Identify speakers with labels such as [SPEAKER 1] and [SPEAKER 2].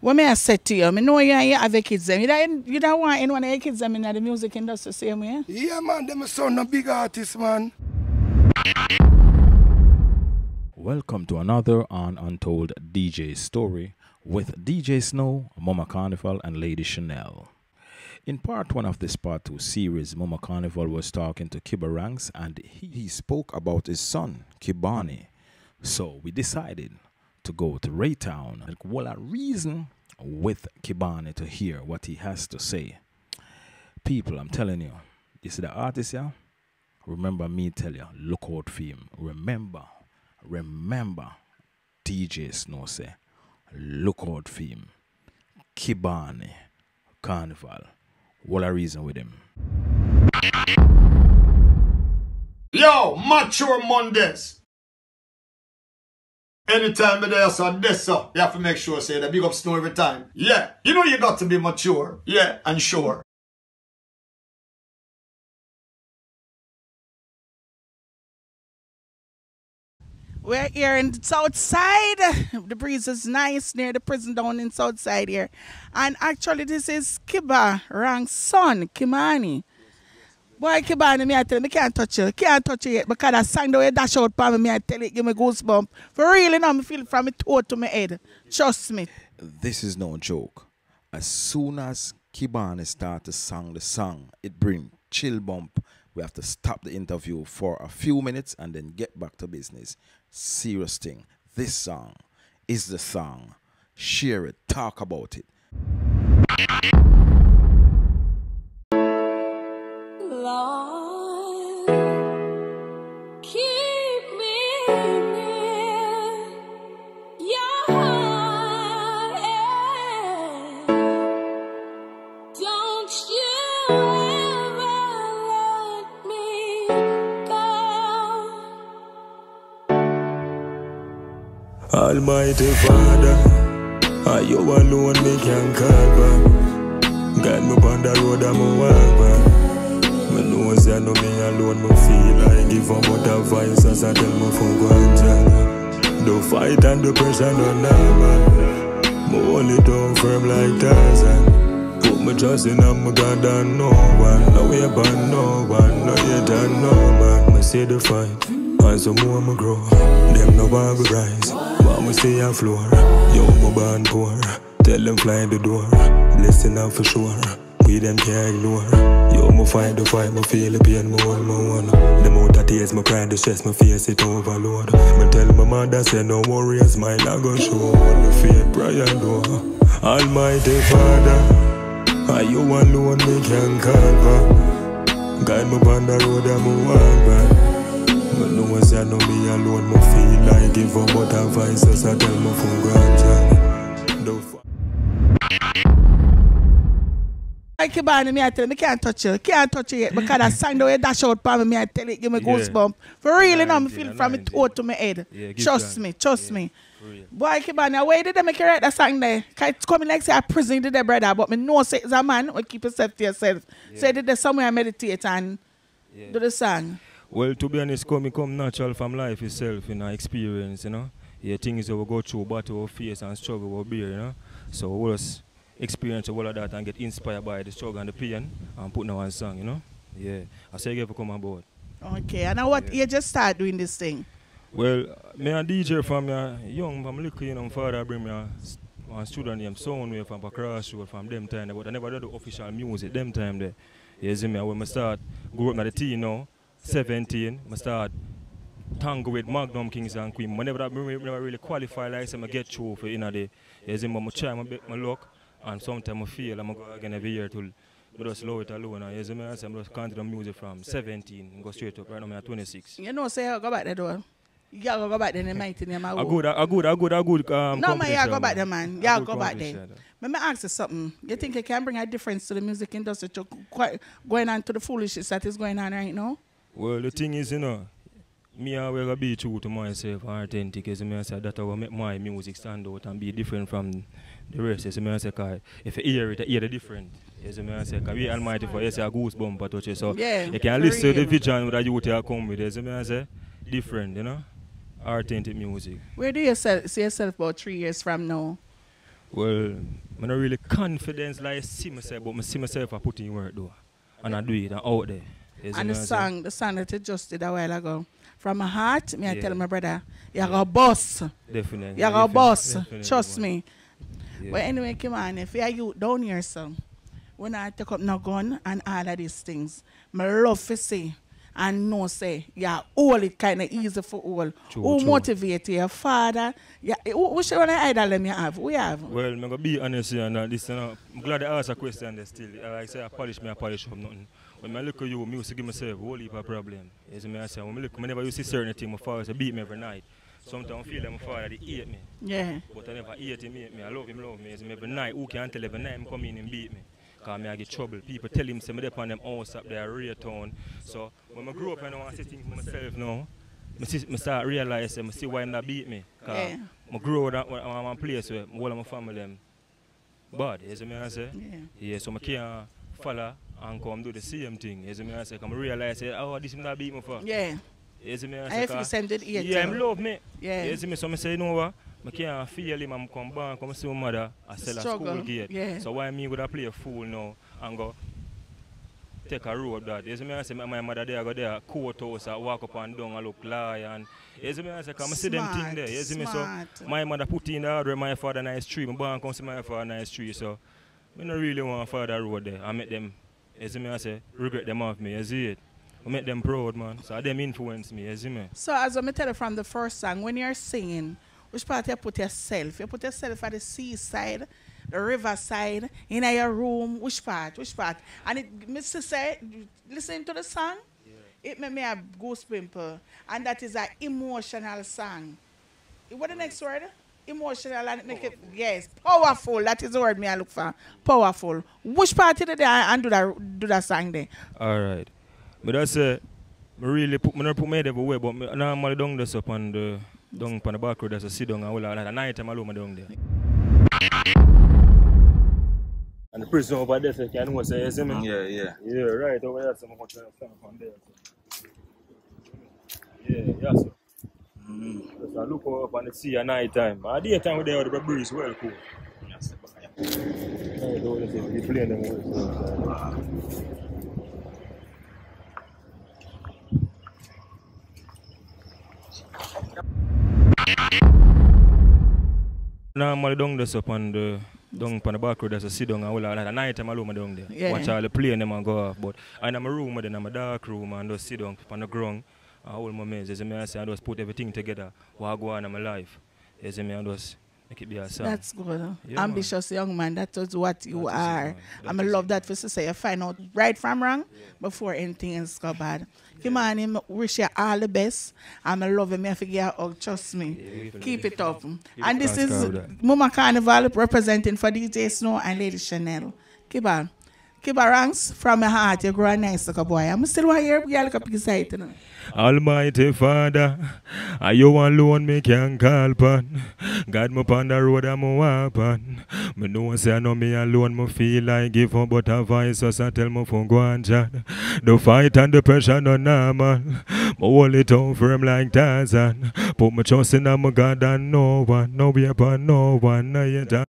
[SPEAKER 1] What may I say to you? I know you, you have a kids them. You don't, you don't want anyone of your kids them in the music industry same way? Eh?
[SPEAKER 2] Yeah, man, them son a big artist, man.
[SPEAKER 3] Welcome to another on Untold DJ story with DJ Snow, Muma Carnival, and Lady Chanel. In part one of this part two series, Muma Carnival was talking to Kibba Ranks and he, he spoke about his son, Kibauney. So we decided to go to Raytown and well a reason with Kibauney to hear what he has to say. People, I'm telling you, you see the artist here? Remember me tell you, look out for him. Remember, remember, DJ Snow say, look out for him. Kibauney, Carnival. What a reason with him.
[SPEAKER 4] Yo, mature Mondays. Anytime me there, so this up, you have to make sure say that big up snow every time. Yeah, you know you got to be mature. Yeah, and sure.
[SPEAKER 1] We're here in the south side. The breeze is nice near the prison down in south side here. And actually this is Kibba Rang's son, Kibauney. Boy, Kibauney, me I tell you, me can't touch you. Can't touch you yet because that song the way dash out for me, I tell you, give me goosebump. For real, you know, me feel it from my toe to my head. Trust me.
[SPEAKER 3] This is no joke. As soon as Kibauney start to sing the song, it bring chill bump. We have to stop the interview for a few minutes and then get back to business. Serious thing. This song is the song. Share it. Talk about it.
[SPEAKER 5] Almighty Father, are you alone me can back? Guide me on the road I'm walk back. Me know say I know me alone, me feel like give up but advice as I tell me go and. The fight and the pressure no normal. Me hold it down firm like Tarzan. Put me trust in a my God and no one. No way but no one, no yet and no man. Me see the fight, and some more me grow. Them no want me rise, want me stay on floor. Yo, me born poor. Tell them fly the door, blessing out for sure. We them can't ignore. Yo, me fight the fight, me feel the pain, me hold my one. The of tears, me cry, the stress, me face it overload. Me tell my mother, say no worries, my not go show. Only faith, prayer, do. Almighty Father, are you alone, me can back. Guide me on the road, I'm a walk back. Me know say I know me alone, me feel like give up, but advice, as I tell me from grandchild. The fi-
[SPEAKER 1] Like Kibauney, me I tell me can't touch you. Can't touch you yet because that song the way dash out for me, me I tell you, give me
[SPEAKER 6] Yeah.
[SPEAKER 1] goosebump. For real, you know, me
[SPEAKER 6] Nineteen,
[SPEAKER 1] feel it from my toe to my head.
[SPEAKER 6] Yeah,
[SPEAKER 1] trust me, trust
[SPEAKER 6] Yeah,
[SPEAKER 1] me.
[SPEAKER 6] for real.
[SPEAKER 1] Boy, Kibauney, where did they make you write that song there? Cause it's coming like say I prison did their brother, but me know say it's a man who keep yourself to yourself. Say did there somewhere I meditate and do the song.
[SPEAKER 5] Well, to be honest, come, come natural from life itself, you know, experience, you know. Yeah, things that we go through, battle, we face and struggle, we bear, you know. So we just experience all of that and get inspired by the struggle and the pain and put now one song, you know. Yeah, I say you ever come aboard.
[SPEAKER 1] Okay, and now what yeah. you just start doing this thing.
[SPEAKER 5] Well, me a DJ from uh, young, from little, you know, my father bring me a, one student named Soundwave from crossroad from them time, there, but I never did the official music them time there. You see me, when I start, grew up at the you now, 17, I start tango with Magnum Kings and Queen. Whenever that me never really qualify like say I get through for in a day. You see me, I try my, be- my luck and sometimes I feel I'm go again every year till I just slow it alone. And you see me, I say I'm just continue music from 17 and go straight up. Right now I'm at 26.
[SPEAKER 1] You know, say I go back there though. You gotta go back there in the mighty name who?
[SPEAKER 5] good, a good, a good, a good um,
[SPEAKER 1] No, man, yeah, go back there, man. Yeah,
[SPEAKER 5] A
[SPEAKER 1] go back there. Let me ask you something. You think it can bring a difference to the music industry to quite going on to the foolishness that is going on right now?
[SPEAKER 5] Well, the thing is, you know, me I will be true to myself authentic. As me I say, that will make my music stand out and be different from the rest. As me I say, if you hear it, you hear the different. As me I say, 'cause we Almighty for you say a goosebump touch you. So
[SPEAKER 1] Yeah,
[SPEAKER 5] you can listen to the
[SPEAKER 1] real.
[SPEAKER 5] vision that you will come with. As me I say, different, you know, authentic music.
[SPEAKER 1] Where do you see yourself about three years from now?
[SPEAKER 5] Well, I'm not really confident like I see myself, but I see myself I put in work though. And I do it and out there. You see
[SPEAKER 1] And the song, the song that you just did a while ago, from my heart, me I tell my brother, you're a boss.
[SPEAKER 5] Definitely.
[SPEAKER 1] You're a boss.
[SPEAKER 5] definitely,
[SPEAKER 1] Trust me.
[SPEAKER 5] Yeah.
[SPEAKER 1] But anyway, come on, if you're you down here, so when I take up no gun and all of these things, my love to say and know say, yeah, all it kind of easy for all.
[SPEAKER 5] True,
[SPEAKER 1] Who
[SPEAKER 5] true.
[SPEAKER 1] motivate? Your father? Yeah, who, who should one idol them you have? We have.
[SPEAKER 5] Well, I'm going to be honest here and uh, this, you know, I'm glad they asked a question there still. Uh, like I say, I polish me, I polish up nothing. When I look at you, to give myself a whole heap of problem. You see me, I say, when I look, whenever you see certain things, my father to beat me every night. Sometimes I feel like my father, he hate me.
[SPEAKER 1] Yeah.
[SPEAKER 5] But I never hate him, hate me. I love him, love me. You see me, every night, who can tell every night him come in and beat me. Because me I get trouble. People tell him, say me up on them house up there, real town. So when I grow up and I want to see things for myself now, I, see, I start realize, I see why not beat me. Because
[SPEAKER 1] Yeah.
[SPEAKER 5] I grow up in a place where all of my family them bad, you see me I say?
[SPEAKER 1] Yeah.
[SPEAKER 5] Yeah, so I can't follow and come do the same thing. You see me I say? I realize, say, oh, this him not beat me for.
[SPEAKER 1] Yeah.
[SPEAKER 5] You see me I
[SPEAKER 1] I
[SPEAKER 5] say?
[SPEAKER 1] if send it here
[SPEAKER 5] yeah, him love me.
[SPEAKER 1] Yeah.
[SPEAKER 5] You see me? So I say, you know what? Uh, I can't feel him and come back, come see my mother, I sell a school gate.
[SPEAKER 1] yeah.
[SPEAKER 5] So why me would I play a fool now and go take a road that? You see me? I say, my my mother there, go there, courthouse, I walk up and down, I look lion. You see me? I say, come see them thing there. You see me? So my mother put in the order, my father nice tree, my born come see my father nice tree. So I don't really want father road there. I make them, you see me? I say, regret them off me. You see it? I make them proud, man. So them influence me. You see me?
[SPEAKER 1] So as I tell you from the first song, when you're singing, which part you put yourself? You put yourself at the seaside, the riverside, in your room. Which part? Which part? And it, Mr. say, listen to the song. It made me a goose pimple, and that is an emotional song. What the next word? Emotional and it make it yes, powerful. That is the word me I look for. Powerful. Which part did it there and do that do that song there?
[SPEAKER 5] All right. But that's uh, really put me not put me head everywhere, but me normally down this up on the down on the back road. There's a sit down and all that. At night time alone, me down there. And the prison over there, so you can know, say, you see?
[SPEAKER 6] Yeah, yeah.
[SPEAKER 5] Yeah, right over there. So I'm going to stand up on there. So. Yeah, yeah, so. So I look up and see at night time. At daytime, time, there, the breeze well cool. You playing them well, Normally down this up on the down on the back road, there's a sit down and all that. At night time alone, down there.
[SPEAKER 1] Yeah.
[SPEAKER 5] Watch all the plane them and go off. But I'm in my room, then I'm a dark room and just sit down on the ground. Ah, I hold my mates. Me, I say, I just put everything together. What go on in my life. Me, I just make it be a song.
[SPEAKER 1] That's good.
[SPEAKER 5] Yeah,
[SPEAKER 1] Ambitious young man. That is what you
[SPEAKER 5] That is it,
[SPEAKER 1] are. I'm
[SPEAKER 5] is
[SPEAKER 1] love that for to say you find out right from wrong before anything else go bad. Come on, him wish you all the best. I'm a love him. I figure out. Trust me. Keep it up. And this is. Muma Carnival representing for DJ Snow and Lady Chanel. Keep on. Ranks from my heart. You grow a nice little boy. I'm still hear you look up excited.
[SPEAKER 5] Almighty Father, are you alone me can call upon? God me upon the road I'm a. Me know say I know me alone, me feel like give up, but a voice us a tell me for go on John. The fight and the pressure no normal. Me hold it on firm like Tarzan. Put my trust in my God and no one, no upon no one, no yet.